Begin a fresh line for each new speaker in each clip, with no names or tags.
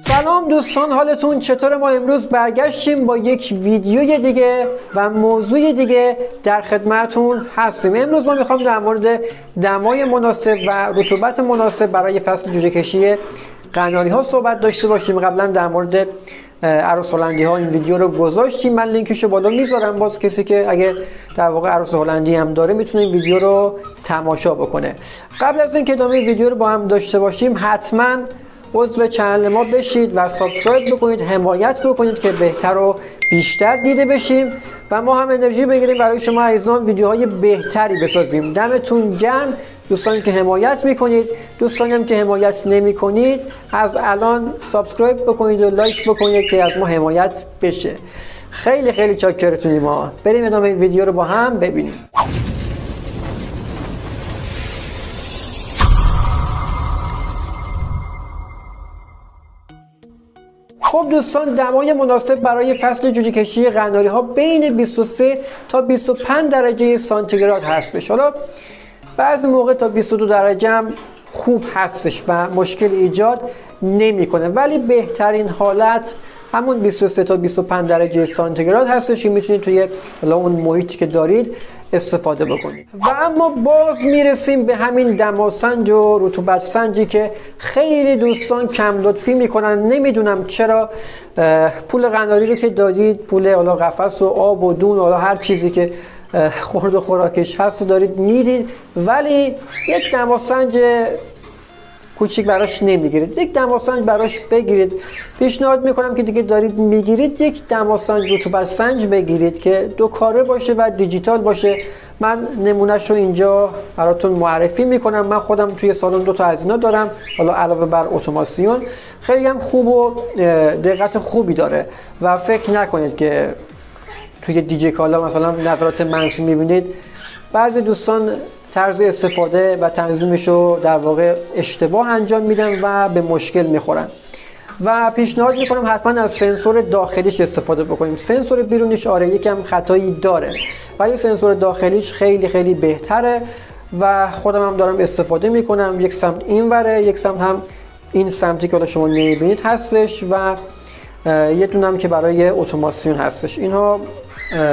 سلام دوستان حالتون چطور ما امروز برگشتیم با یک ویدیوی دیگه و موضوع دیگه در خدمتون هستیم. امروز ما می‌خوام در مورد دمای مناسب و رطوبت مناسب برای فصل جوجه کشی قناری ها صحبت داشته باشیم. قبلا در مورد عروس هلندی ها این ویدیو رو گذاشتیم. من لینکش رو بالا می‌ذارم. باز کسی که اگه در واقع عروس هلندی هم داره می‌تونه این ویدیو رو تماشا بکنه. قبل از اینکه ادامه ویدیو رو با هم داشته باشیم حتما عضو channel ما بشید و subscribe بکنید حمایت بکنید که بهتر و بیشتر دیده بشیم و ما هم انرژی بگیریم برای شما عزیزان ویدیوهای بهتری بسازیم. دمتون گرم. دوستانی که حمایت می‌کنید دوستانی هم که حمایت نمی کنید از الان subscribe بکنید و like بکنید که از ما حمایت بشه. خیلی خیلی چاکرتونیم ما. بریم ادامه این ویدیو رو با هم ببینیم. خب دوستان دمای مناسب برای فصل جوجه کشی قناری ها بین 23 تا 25 درجه سانتیگراد هستش. حالا بعضی موقع تا 22 درجه هم خوب هستش و مشکل ایجاد نمی‌کنه. ولی بهترین حالت همون 23 تا 25 درجه سانتیگراد هستش که می‌تونید توی اون محیطی که دارید استفاده بکنید و اما باز می‌رسیم به همین دماسنج و رطوبت سنجی که خیلی دوستان کم لطفی می‌کنن. نمی‌دونم چرا پول قناری رو که دادید پول حالا قفس و آب و دون و هر چیزی که خورد و خوراکش هست و دارید می‌دید. ولی یک دماسنج کوچیک براش نمی‌گیرید. یک دماسنج براش بگیرید. پیشنهاد می‌کنم که دیگه دارید می‌گیرید یک دماسنج رطوبت سنج بگیرید که دو کاره باشه و دیجیتال باشه. من نمونهش رو اینجا براتون معرفی می‌کنم. من خودم توی سالن دو تا از اینا دارم. حالا علاوه بر اتوماسیون. خیلی هم خوب و دقت خوبی داره. و فکر نکنید که توی دیجی کالا مثلا نظرات منفی می‌بینید. بعضی دوستان طرز استفاده و تنظیمش رو در واقع اشتباه انجام میدن و به مشکل می‌خورن. و پیشنهاد می‌کنم حتما از سنسور داخلیش استفاده بکنیم. سنسور بیرونیش آره یکم خطایی داره ولی سنسور داخلیش خیلی خیلی بهتره و خودم هم دارم استفاده می‌کنم. یک سمت این وره یک سمت هم این سمتی که شما نمی‌بینید هستش و یه دونم که برای اتوماسیون هستش. اینها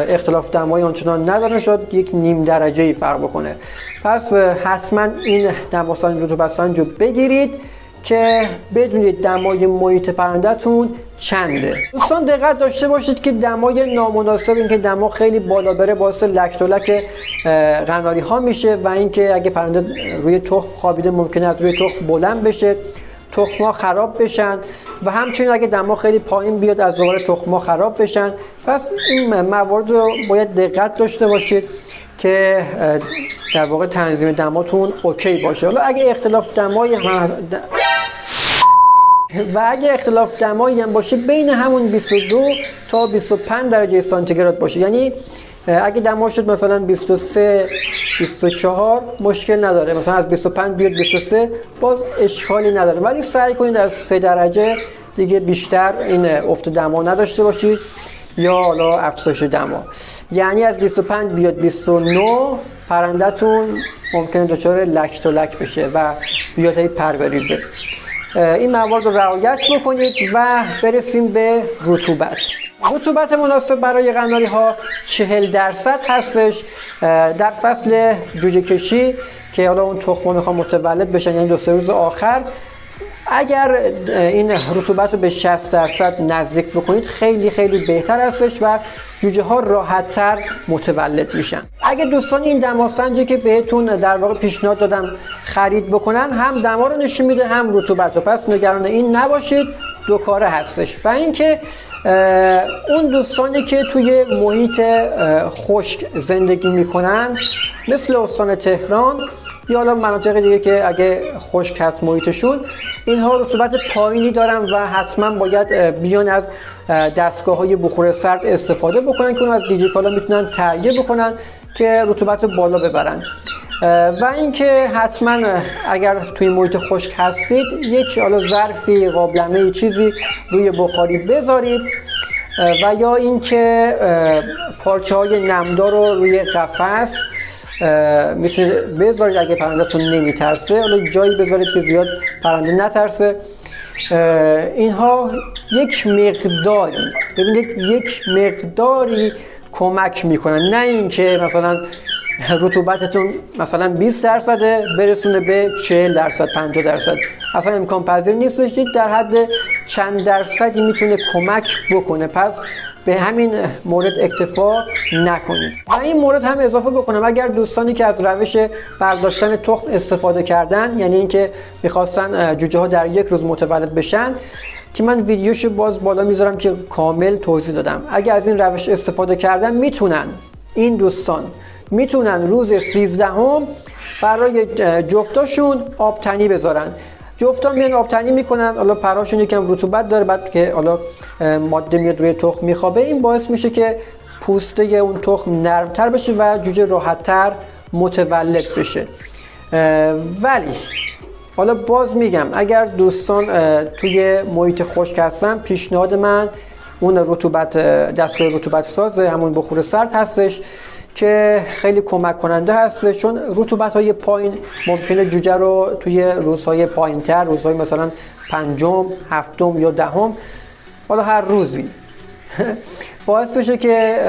اختلاف دمای آنچنان نداره شد یک نیم درجه ای فرق بکنه. پس حتما این دماسنج رطوبت سنج رو بگیرید که بدونید دمای محیط پرندهتون چنده. دوستان دقت داشته باشید که دمای نامناسب اینکه دما خیلی بالا بره باعث لک قناری ها میشه و اینکه اگه پرنده روی تخم خوابیده ممکنه از روی تخم بلند بشه. تخما خراب بشن و همچنین اگه دما خیلی پایین بیاد از دوباره تخما خراب بشن. پس این موارد رو باید دقت داشته باشید که در واقع تنظیم دماتون اوکی باشه. حالا اگه اختلاف دمای و اگه اختلاف دمایی هم باشه بین همون 22 تا 25 درجه سانتیگراد باشه. یعنی اگه دما شد مثلا 23 24 مشکل نداره. مثلا از 25 بیاد 23 باز اشکالی نداره. ولی سعی کنید از 3 درجه دیگه بیشتر این افت دما نداشته باشید. یا حالا افزایش دما یعنی از 25 بیاد 29 پرندهتون ممکنه دچار لک تو لک بشه و بیاد پر بریزه. این موارد رو رعایت بکنید و برسیم به رطوبت. رطوبت مناسب برای قناری ها 40 درصد هستش در فصل جوجه کشی که حالا اون تخمون ها متولد بشن یعنی دو سه روز آخر. اگر این رطوبت رو به 60 درصد نزدیک بکنید خیلی خیلی بهتر هستش و جوجه ها راحت تر متولد میشن. اگه دوستان این دماسنجی که بهتون در واقع پیشنهاد دادم خرید بکنن هم دما رو نشون میده هم رطوبت رو. پس نگران این نباشید. دو کاره هستش. و اینکه اون دوستانی که توی محیط خشک زندگی می‌کنن مثل استان تهران یا حالا مناطق دیگه که اگه خشک هست محیطشون اینها رطوبت پایینی دارن و حتما باید بیان از دستگاه های بخور سرد استفاده بکنن که اون از دیجیکالا می‌تونن تهیه بکنن که رطوبت بالا ببرن. و اینکه حتما اگر توی محیط خشک هستید یک حالا ظرفی قابلمه چیزی روی بخاری بذارید و یا اینکه پارچه های نمدار رو روی قفس می‌تونید بذارید اگه پرندهتون نمیترسه. حالا جایی بذارید که زیاد پرنده نترسه. اینها یک مقداری ببینید یک مقداری کمک می‌کنن. نه اینکه مثلا رطوبتتون مثلا 20 درصده برسونه به 40 درصد 50 درصد. اصلا امکان پذیر نیستش. که در حد چند درصدی می‌تونه کمک بکنه. پس به همین مورد اکتفا نکنید. و این مورد هم اضافه بکنم. اگر دوستانی که از روش برداشتن تخم استفاده کردن یعنی اینکه می‌خواستن جوجه ها در یک روز متولد بشن که من ویدیوش باز بالا می‌ذارم که کامل توضیح دادم. اگر از این روش استفاده کردن می‌تونن. این دوستان می‌تونن روز 13 هم برای جفتاشون آبتنی بذارن. جفتا میان آبتنی می‌کنن حالا پراشون یکم رطوبت داره بعد که حالا ماده میاد روی تخم میخوابه. این باعث میشه که پوسته اون تخم نرمتر بشه و جوجه راحتتر متولد بشه. ولی حالا باز میگم اگر دوستان توی محیط خشک هستن پیشنهاد من اون رطوبت دستگاه رطوبت ساز همون بخور سرد هستش. که خیلی کمک کننده هست چون رطوبت های پایین ممکنه جوجه رو توی روزهای پایین تر روزهای مثلا پنجم، هفتم یا دهم حالا هر روزی باعث بشه که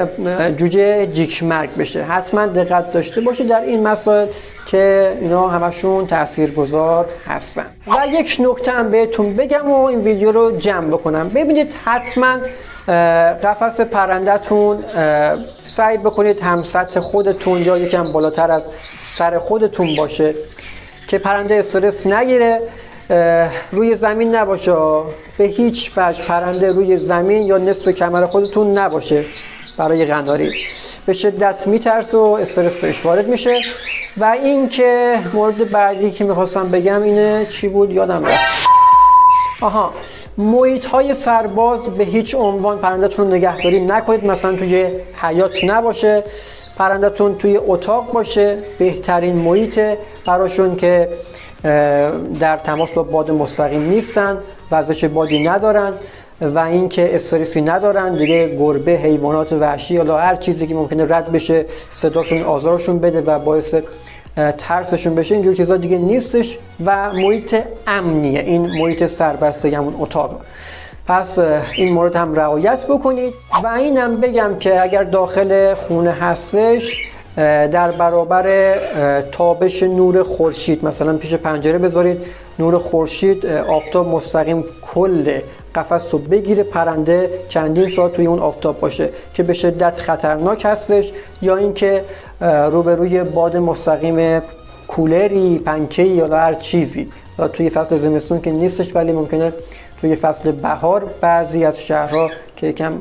جوجه جیکشمرگ بشه. حتما دقت داشته باشید در این مسائل که اینا همشون تاثیرگذار هستن. و یک نکته هم بهتون بگم و این ویدیو رو جمع بکنم. ببینید حتما قفس پرندهتون سعی بکنید هم سطح خودتون یا یکم بالاتر از سر خودتون باشه که پرنده استرس نگیره. روی زمین نباشه. به هیچ وجه پرنده روی زمین یا نصف کمر خودتون نباشه برای غنداری به شدت میترس و استرس بهش وارد میشه. و اینکه مورد بعدی که می‌خواستم بگم اینه چی بود؟ یادم رفت. آها محیط های سرباز به هیچ عنوان پرندتون رو نگهداری نکنید. مثلا توی حیات نباشه. پرندتون توی اتاق باشه. بهترین محیط براشون که در تماس با باد مستقیم نیستن وزش بادی ندارن و اینکه استرسی ندارن. دیگه گربه حیوانات وحشی یا هر چیزی که ممکنه رد بشه صداشون آزارشون بده و باعث ترسشون بشه اینجور چیزا دیگه نیستش و محیط امنیه. این محیط سربسته همون اتاق. پس این مورد هم رعایت بکنید. و اینم بگم که اگر داخل خونه هستش در برابر تابش نور خورشید. مثلا پیش پنجره بذارید نور خورشید آفتاب مستقیم کل قفس رو بگیره پرنده چندین ساعت توی اون آفتاب باشه که به شدت خطرناک هستش. یا اینکه روبروی باد مستقیم کولری پنکه یا هر چیزی. توی فصل زمستون که نیستش ولی ممکنه توی فصل بهار بعضی از شهرها که یکم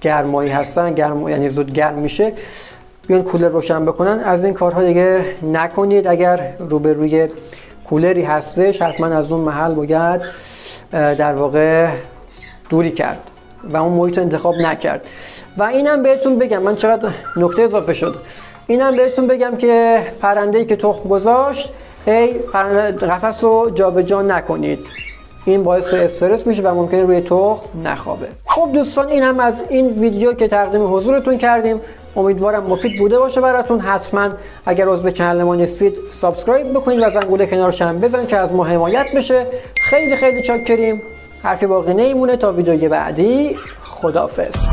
گرمایی هستن گرم یعنی زود گرم میشه بیان کولر روشن بکنن. از این کارها دیگه نکنید. اگر روبروی کولری هستش حتما از اون محل باید در واقع دوری کرد و اون محیط انتخاب نکرد. و اینم بهتون بگم من چقدر نکته اضافه شد. اینم بهتون بگم که پرنده که تخم گذاشت ای قفس رو جابجا نکنید. این باعث استرس میشه و ممکنه روی تخم نخوابه. خب دوستان این هم از این ویدیو که تقدیم حضورتون کردیم. امیدوارم مفید بوده باشه براتون. حتما اگر عضو کانال ما نیستید سابسکرایب بکنید و زنگوله کنارش هم بزنید که از ما حمایت بشه. خیلی خیلی چاکریم. حرفی باقی نمیمونه تا ویدیوی بعدی خدافظ